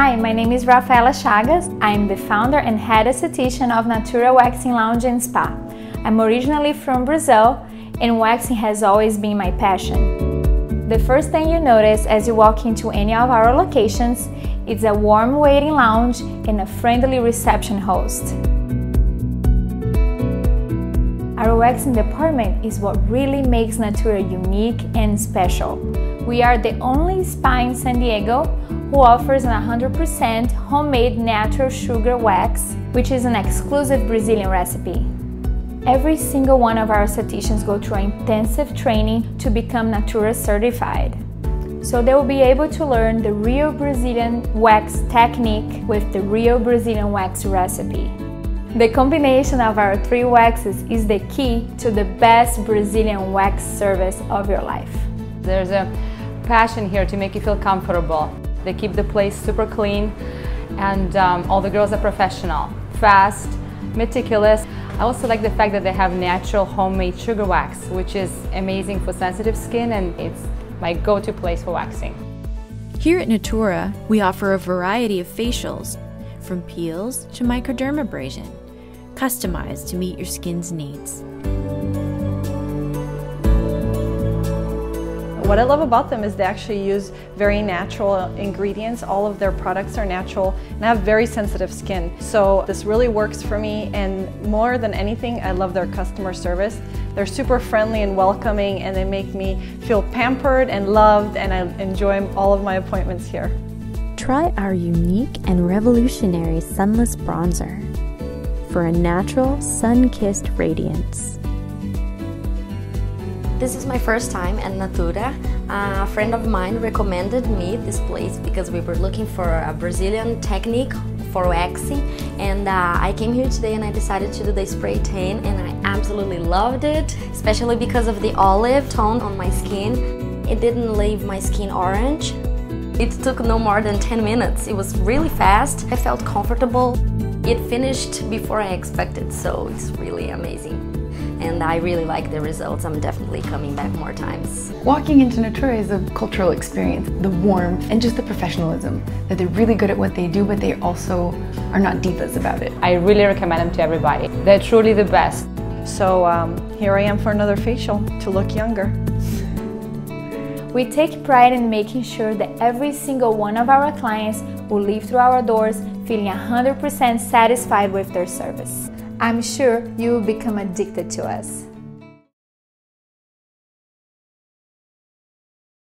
Hi, my name is Rafaela Chagas. I'm the founder and head esthetician of Natura Waxing Lounge and Spa. I'm originally from Brazil and waxing has always been my passion. The first thing you notice as you walk into any of our locations is a warm waiting lounge and a friendly reception host. Our waxing department is what really makes Natura unique and special. We are the only spa in San Diego who offers an 100% homemade natural sugar wax, which is an exclusive Brazilian recipe. Every single one of our estheticians go through intensive training to become Natura certified. So they will be able to learn the real Brazilian wax technique with the real Brazilian wax recipe. The combination of our three waxes is the key to the best Brazilian wax service of your life. There's a passion here to make you feel comfortable. They keep the place super clean and um, all the girls are professional, fast, meticulous. I also like the fact that they have natural homemade sugar wax, which is amazing for sensitive skin and it's my go-to place for waxing. Here at Natura, we offer a variety of facials, from peels to microdermabrasion, customized to meet your skin's needs. What I love about them is they actually use very natural ingredients. All of their products are natural and I have very sensitive skin. So this really works for me and more than anything, I love their customer service. They're super friendly and welcoming and they make me feel pampered and loved and I enjoy all of my appointments here. Try our unique and revolutionary sunless bronzer for a natural sun-kissed radiance. This is my first time at Natura. A friend of mine recommended me this place because we were looking for a Brazilian technique for waxing and uh, I came here today and I decided to do the spray tan and I absolutely loved it especially because of the olive tone on my skin. It didn't leave my skin orange. It took no more than 10 minutes. It was really fast. I felt comfortable. It finished before I expected so it's really amazing and I really like the results. I'm definitely coming back more times. Walking into Natura is a cultural experience. The warmth and just the professionalism, that they're really good at what they do, but they also are not divas about it. I really recommend them to everybody. They're truly the best. So um, here I am for another facial to look younger. We take pride in making sure that every single one of our clients will leave through our doors feeling 100% satisfied with their service. I'm sure you will become addicted to us.